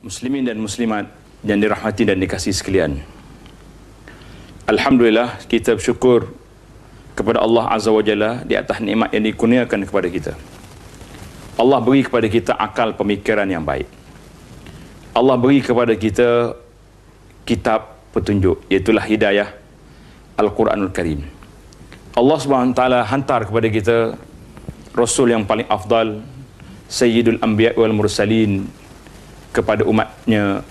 muslimin dan muslimat yang dirahmati dan dikasihi sekalian. Alhamdulillah kita bersyukur kepada Allah Azza wa Jalla di atas nikmat yang dikurniakan kepada kita. Allah beri kepada kita akal pemikiran yang baik. Allah beri kepada kita kitab petunjuk iaitu hidayah Al-Quranul Karim. Allah taala hantar kepada kita rasul yang paling afdal Sayyidul Anbiya wal Mursalin kepada umatnya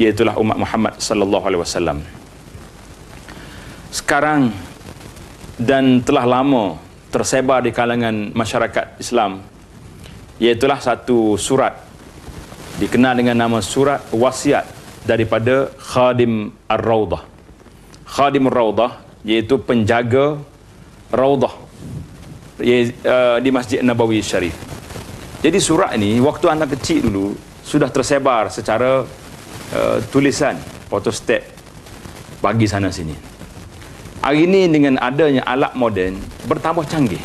iaitu umat Muhammad sallallahu alaihi wasallam. Sekarang dan telah lama tersebar di kalangan masyarakat Islam iaitu satu surat dikenal dengan nama surat wasiat daripada Khadim Ar-Raudah. Khadim Ar-Raudah iaitu penjaga Raudah uh, di Masjid Nabawi Syarif. Jadi surat ini waktu anak kecil dulu sudah tersebar secara uh, tulisan photostat bagi sana sini. Hari ini dengan adanya alat moden bertambah canggih.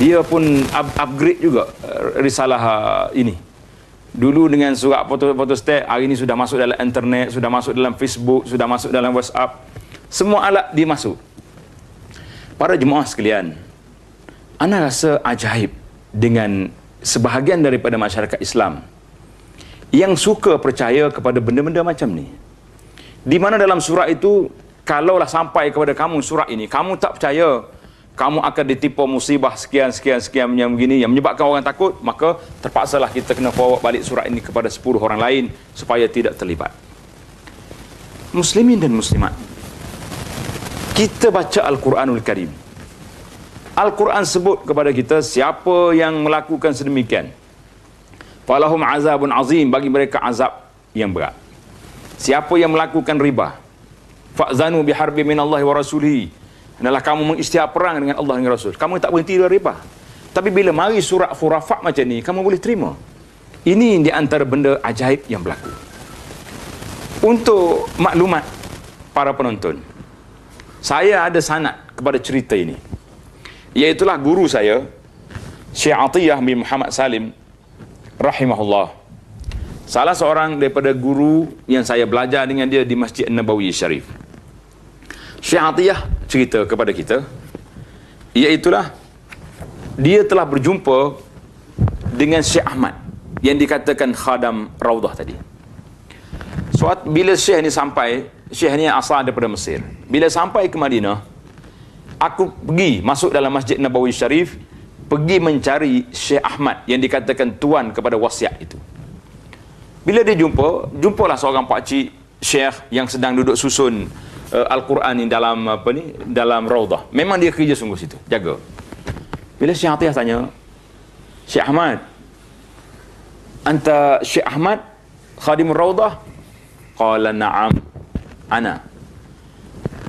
Dia pun up upgrade juga uh, risalah uh, ini. Dulu dengan surat foto photostat, hari ini sudah masuk dalam internet, sudah masuk dalam Facebook, sudah masuk dalam WhatsApp. Semua alat dimasuk. Para jemaah sekalian, anda rasa ajaib dengan sebahagian daripada masyarakat Islam yang suka percaya kepada benda-benda macam ni. Di mana dalam surah itu, kalaulah sampai kepada kamu surah ini, kamu tak percaya, kamu akan ditipu musibah sekian-sekian sekian yang begini yang menyebabkan orang takut, maka terpaksalah kita kena forward balik surah ini kepada 10 orang lain supaya tidak terlibat. Muslimin dan muslimat, kita baca Al-Quranul Karim. Al-Quran sebut kepada kita siapa yang melakukan sedemikian, falahum azabun azim bagi mereka azab yang berat. Siapa yang melakukan riba fa'zanu biharbi minallahi wa rasulihi. Adalah kamu mengisytihar perang dengan Allah dan Rasul. Kamu tak berhenti dari riba. Tapi bila mari surat khurafat macam ni kamu boleh terima. Ini di antara benda ajaib yang berlaku. Untuk maklumat para penonton saya ada sanad kepada cerita ini. Iaitulah guru saya Syekh Atiyah bin Muhammad Salim rahimahullah. Salah seorang daripada guru yang saya belajar dengan dia di Masjid Nabawi Syarif. Syekh Atiyah cerita kepada kita, iaitulah dia telah berjumpa dengan Syekh Ahmad yang dikatakan khadam Raudah tadi. Suat bila Syekh ni sampai, Syekh ni asal daripada Mesir. Bila sampai ke Madinah, aku pergi masuk dalam Masjid Nabawi Syarif, pergi mencari Syekh Ahmad yang dikatakan tuan kepada wasiat itu. Bila dia jumpa, jumpalah seorang pak cik Syekh yang sedang duduk susun uh, Al-Quran ni dalam apa ni dalam raudah. Memang dia kerja sungguh situ, jaga. Bila Syekh Atiyah tanya, Syekh Ahmad, anta Syekh Ahmad khadim raudah? Qala na'am, ana.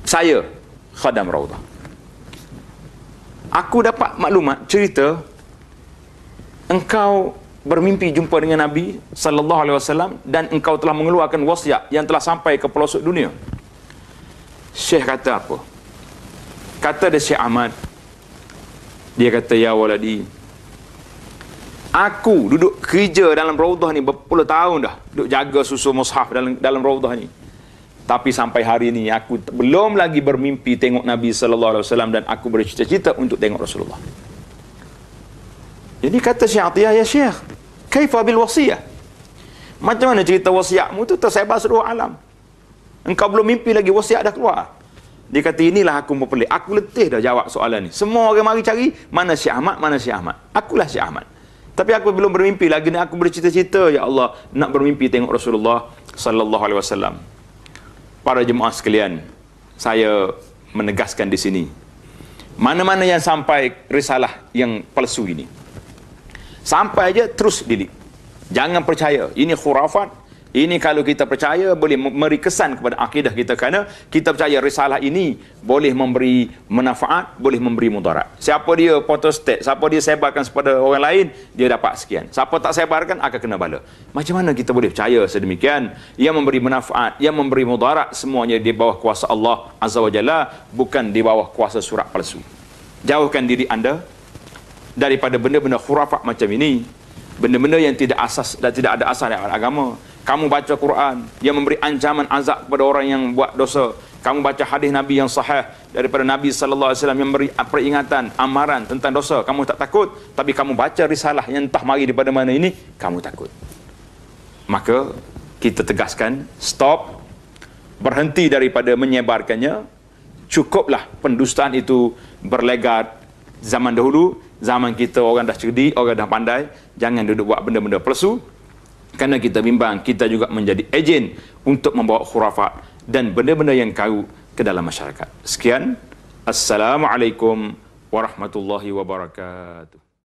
Saya khadam raudah aku dapat maklumat cerita engkau bermimpi jumpa dengan Nabi sallallahu alaihi wasallam dan engkau telah mengeluarkan wasiat yang telah sampai ke pelosok dunia. Syekh kata apa? Kata dia Syekh Ahmad. Dia kata ya waladi. Aku duduk kerja dalam raudhah ni berpuluh tahun dah. Duduk jaga susu mushaf dalam dalam raudhah ni. Tapi sampai hari ini aku belum lagi bermimpi tengok Nabi sallallahu alaihi wasallam dan aku bercita-cita untuk tengok Rasulullah. Jadi kata Syekh Atiyah, ya Syekh, kaifa bil wasiyah? Macam mana cerita wasiatmu tu tersebar seluruh alam? Engkau belum mimpi lagi wasiat dah keluar. Dia kata inilah aku memperlik. Aku letih dah jawab soalan ni. Semua orang mari cari mana Syekh Ahmad, mana Syekh Ahmad. Akulah Syekh Ahmad. Tapi aku belum bermimpi lagi ni aku bercita-cita ya Allah nak bermimpi tengok Rasulullah sallallahu alaihi wasallam para jemaah sekalian, saya menegaskan di sini. Mana-mana yang sampai risalah yang palsu ini. Sampai aja terus didik. Jangan percaya. Ini khurafat, ini kalau kita percaya boleh memberi kesan kepada akidah kita kerana kita percaya risalah ini boleh memberi manfaat, boleh memberi mudarat. Siapa dia photostat, siapa dia sebarkan kepada orang lain, dia dapat sekian. Siapa tak sebarkan akan kena bala. Macam mana kita boleh percaya sedemikian? Yang memberi manfaat, yang memberi mudarat semuanya di bawah kuasa Allah Azza wa Jalla, bukan di bawah kuasa surat palsu. Jauhkan diri anda daripada benda-benda khurafat macam ini benda-benda yang tidak asas dan tidak ada asas dalam agama kamu baca Quran yang memberi ancaman azab kepada orang yang buat dosa. Kamu baca hadis Nabi yang sahih daripada Nabi sallallahu alaihi wasallam yang memberi peringatan amaran tentang dosa. Kamu tak takut tapi kamu baca risalah yang entah mari daripada mana ini kamu takut. Maka kita tegaskan stop berhenti daripada menyebarkannya. Cukuplah pendustaan itu berlegat zaman dahulu. Zaman kita orang dah cerdik orang dah pandai. Jangan duduk buat benda-benda palsu kerana kita bimbang kita juga menjadi ejen untuk membawa khurafat dan benda-benda yang kau ke dalam masyarakat. Sekian. Assalamualaikum warahmatullahi wabarakatuh.